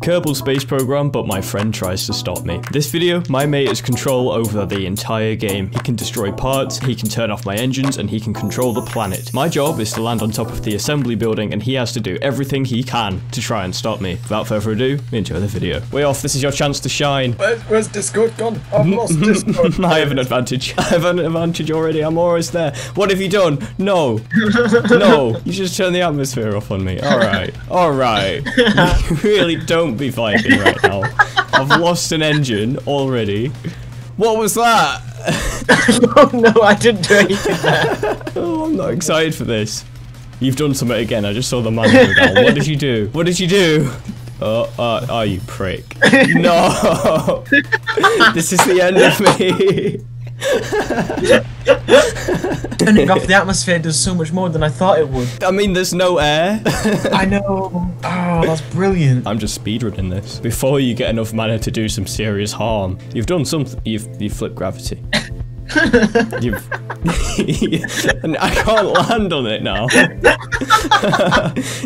Kerbal Space Program, but my friend tries to stop me. This video, my mate has control over the entire game. He can destroy parts, he can turn off my engines, and he can control the planet. My job is to land on top of the assembly building, and he has to do everything he can to try and stop me. Without further ado, enjoy the video. Way off, this is your chance to shine. Where's, where's Discord gone? I've lost Discord. I have an advantage. I have an advantage already. I'm always there. What have you done? No. no. You just turned the atmosphere off on me. All right. All right. You really don't be fighting right now. I've lost an engine already. What was that? oh no, I didn't do anything there. Oh, I'm not excited for this. You've done something again. I just saw the man go down. What did you do? What did you do? Oh, uh, oh, you prick. No! this is the end of me. Turning off the atmosphere does so much more than I thought it would. I mean, there's no air. I know. Oh, that's brilliant. I'm just speedrunning this. Before you get enough mana to do some serious harm, you've done something. You've you flipped gravity. You've. and I can't land on it now.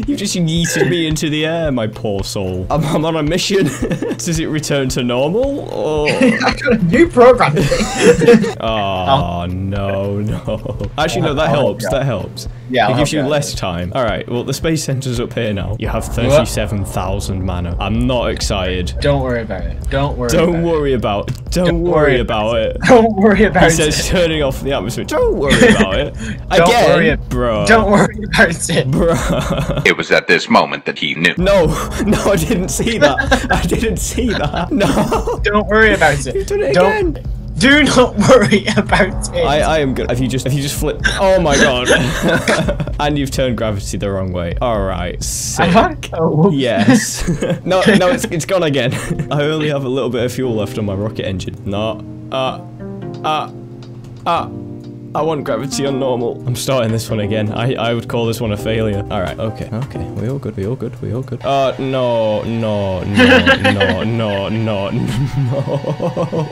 You've just yeeted me into the air, my poor soul. I'm, I'm on a mission. Does it return to normal or? I got a new program. Oh no, no. Actually, no. That Oh, helps. That helps. Yeah, it gives you less time. All right. Well, the space center's up here now. You have thirty-seven thousand mana. I'm not excited. Don't worry about it. Don't worry. Don't about worry about. Don't, Don't worry worry about it. It. Don't worry about it. Says turning off the atmosphere. Don't worry about it. Don't Again, worry. bro. Don't worry about it. Bro. It was at this moment that he knew. No, no, I didn't see that. I didn't see that. No. Don't worry about it. You've done it Don't- again. Do not worry about it. I, I am good. If you just if you just flip Oh my god. and you've turned gravity the wrong way. Alright. Sick. Oh, Yes. no, no, it's, it's gone again. I only have a little bit of fuel left on my rocket engine. No. Uh. Uh. Uh. I want gravity on normal. I'm starting this one again. I, I would call this one a failure. Alright, okay, okay. We all good, we all good, we all good. Uh, no, no, no, no, no, no, no.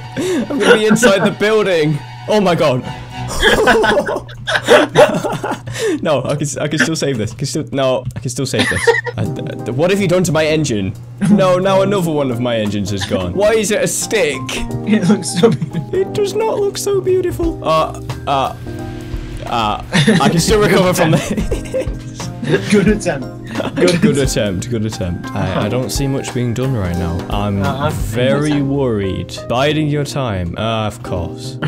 I'm gonna be inside the building. Oh my god. no, I can, I can still save this. I can still, no, I can still save this. I- I- what have you done to my engine? No, now another one of my engines is gone. Why is it a stick? It looks so beautiful. It does not look so beautiful. Uh, uh, uh, I can still recover from this. Good attempt. Good, Good attempt, good attempt. I, I don't see much being done right now. I'm Uh-uh. very worried. Biding your time. Ah, of course.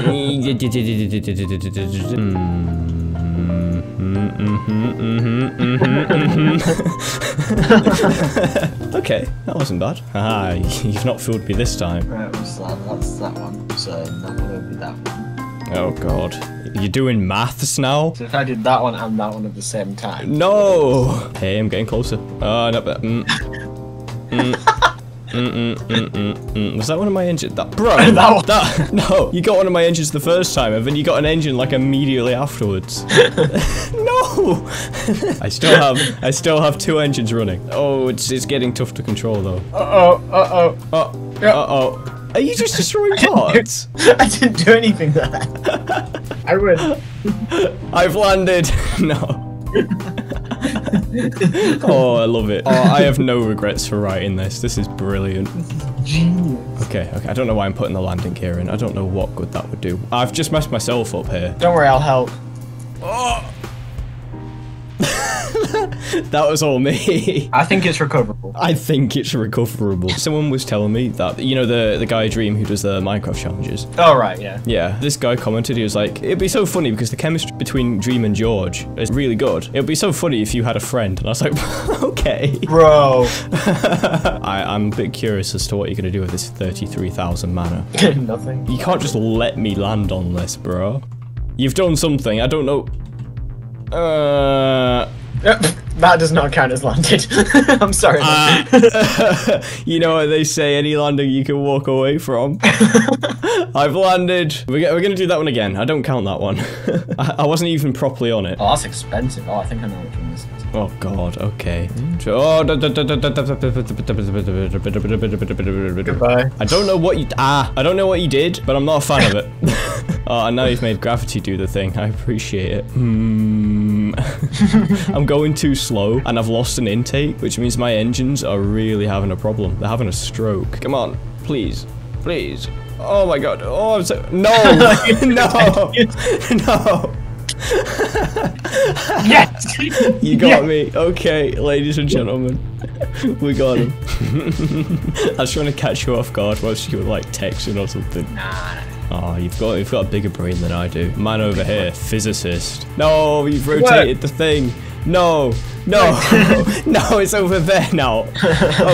Mm, mm, mm, okay, that wasn't bad. Ah, you've not fooled me this time. Right? That's that one. So that will be that one. Oh god. You're doing maths now? So if I did that one and that one at the same time. No! Hey, I'm getting closer. Oh, no, but. Mm. Mm. Mm, mm, mm, mm, mm. Was that one of my engines? That, bro, That one. that, no, you got one of my engines the first time, and then you got an engine like immediately afterwards. no, I still have, I still have two engines running. Oh, it's it's getting tough to control though. Uh oh. Uh oh. Oh, Yeah. uh oh, are you just destroying parts? I didn't do anything there. I win. I've landed. No. oh, I love it. Oh, I have no regrets for writing this. This is brilliant. Genius. Okay, okay. I don't know why I'm putting the landing gear in. I don't know what good that would do. I've just messed myself up here. Don't worry, I'll help. Oh, That was all me. I think it's recoverable. I think it's recoverable. Someone was telling me that, you know, the, the guy Dream who does the Minecraft challenges. Oh right, yeah. Yeah, this guy commented, he was like, it'd be so funny because the chemistry between Dream and George is really good. It would be so funny if you had a friend. And I was like, okay. Bro. I, I'm a bit curious as to what you're going to do with this 33,000 mana. Nothing. You can't just let me land on this, bro. You've done something. I don't know. Uh, that does not count as landed. I'm sorry. Uh, you know what they say? Any landing you can walk away from. I've landed. We're, we're gonna do that one again. I don't count that one. I, I wasn't even properly on it. oh, that's expensive. Oh, I think I know which one this is. Oh god, okay. Oh, Goodbye. I don't know what you ah, I don't know what you did, but I'm not a fan of it. oh, and now you've made gravity do the thing. I appreciate it. Hmm. I'm going too slow, and I've lost an intake, which means my engines are really having a problem. They're having a stroke. Come on, please, please. Oh my god. Oh, I'm so no, no, no. Yes! You got me. Okay, ladies and gentlemen. We got him. I was trying to catch you off guard whilst you were like texting or something. Nah. Oh, you've got you've got a bigger brain than I do. Man over here, physicist. No, you've rotated the thing. No, no, no, it's over there now.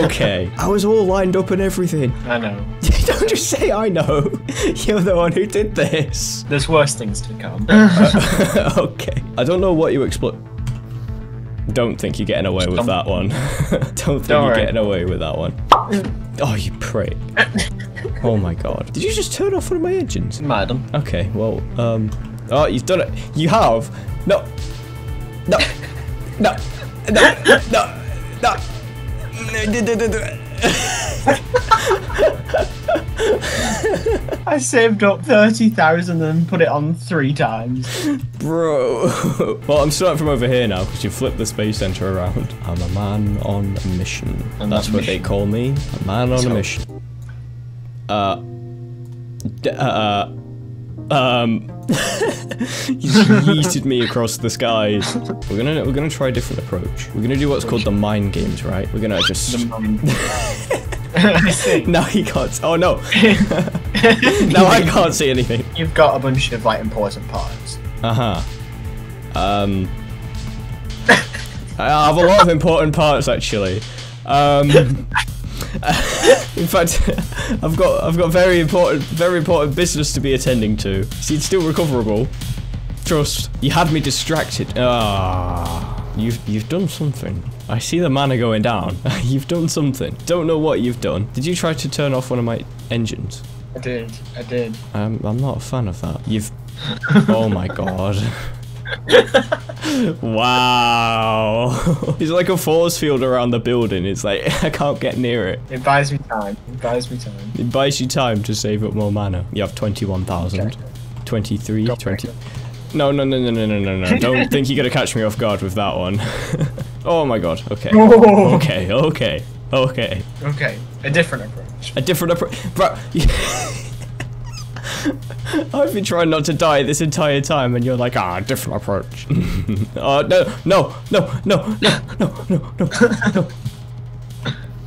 Okay. I was all lined up and everything. I know. Don't just say I know. You're the one who did this. There's worse things to come. okay. I don't know what you exploit. Don't think you're getting away with that one. don't think Don't you're worry. getting away with that one. Oh, you prick. oh my god. Did you just turn off one of my engines? Madam. Okay, well, um. Oh, you've done it. You have. No. No. No. No. No. No. I saved up 30,000 and put it on three times. Bro. well, I'm starting from over here now because you flipped the space center around. I'm a man on a mission. And That's a what they call me. A man on So- a mission. Uh. D- uh. Um. you yeeted me across the skies. We're gonna we're gonna try a different approach. We're gonna do what's called the mind games, right? We're gonna just. The mum. I see. now he can't. Oh no! now I can't see anything. You've got a bunch of like important parts. Uh huh. Um. I have a lot of important parts actually. Um. in fact, I've got I've got very important very important business to be attending to. See, it's still recoverable. Trust. You had me distracted. Ah. You've you've done something. I see the mana going down. you've done something. Don't know what you've done. Did you try to turn off one of my engines? I did. I did. Um, I'm not a fan of that. You've. oh my god. wow. It's like a force field around the building. It's like I can't get near it. It buys me time. It buys me time. It buys you time to save up more mana. You have 21,000. Okay. 23, Go 20. No, no, no, no, no, no, no, no. Don't think you're gonna catch me off guard with that one. oh my god. Okay. Oh. Okay, okay, okay. Okay, a different approach. A different approach. Bro. I've been trying not to die this entire time, and you're like, ah, different approach. uh, no, no, no, no, no, no, no, no, no.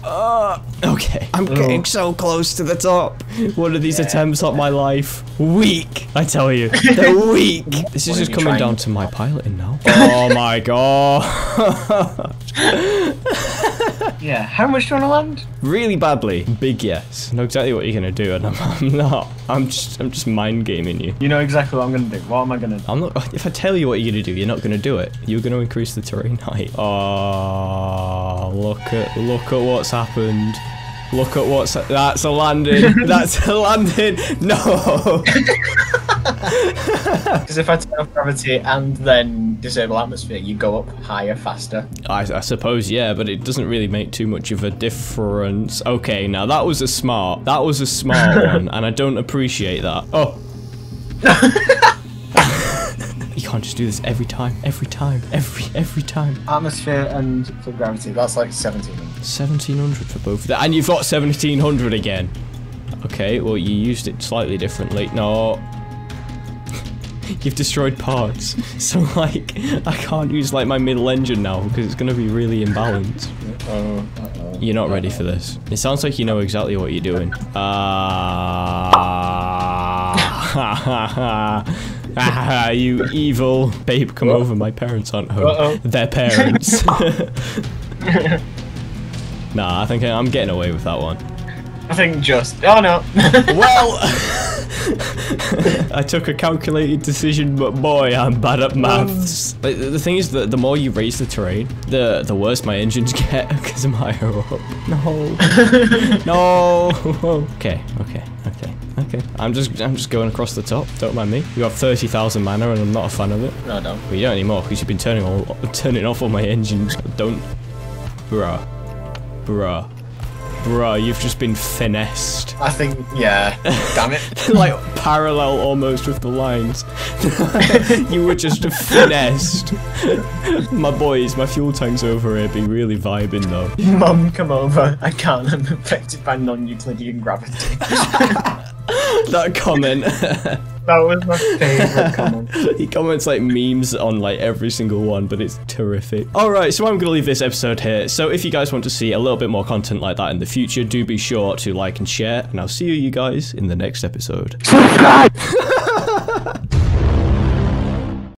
Uh, okay. I'm getting so close to the top. One of these attempts at my life. Weak, I tell you. They're weak. This is What just coming down to- to my piloting now. Oh my god. Yeah, how much do you want to land? really badly. Big yes. I know exactly what you're gonna do, and I'm, I'm not. I'm just, I'm just mind gaming you. You know exactly what I'm gonna do. What am I gonna do? I'm not. If I tell you what you're gonna do, you're not gonna do it. You're gonna increase the terrain height. Oh, look at, look at what's happened. Look at what's. That's a landing. That's a landing. No. Because if I turn off gravity and then disable atmosphere, you go up higher, faster. I, I suppose yeah, but it doesn't really make too much of a difference. Okay, now that was a smart. That was a smart one, and I don't appreciate that. Oh. you can't just do this every time, every time, every every time. Atmosphere and for gravity, that's like 17. 1700 for both of that, and you've got 1700 again. Okay, well you used it slightly differently. No. You've destroyed parts, so like I can't use like my middle engine now because it's gonna be really imbalanced. Oh, uh-oh. You're not ready for this. It sounds like you know exactly what you're doing. Ah, you evil babe, come over. My parents aren't home. Uh-oh. Their parents. nah, I think I'm getting away with that one. I think just. Oh no! Well, I took a calculated decision, but boy, I'm bad at um, maths. Like, the thing is that the more you raise the terrain, the the worse my engines get because I'm higher up. No, no. Okay, okay, okay, Okay. I'm just I'm just going across the top. Don't mind me. You have 30,000 mana and I'm not a fan of it. No, I don't. Well, you don't anymore because you've been turning all turning off all my engines. Don't, bruh, bruh, bruh. You've just been finessed, I think, yeah. Damn it. like parallel almost with the lines. you were just finessed. my boys, my fuel tank's over here. Be really vibing though. Mum, come over. I can't. I'm affected by non-Euclidean gravity. that comment. That was my favourite comment. he comments like memes on like every single one, but it's terrific. Alright, so I'm gonna leave this episode here. So if you guys want to see a little bit more content like that in the future, do be sure to like and share, and I'll see you guys in the next episode.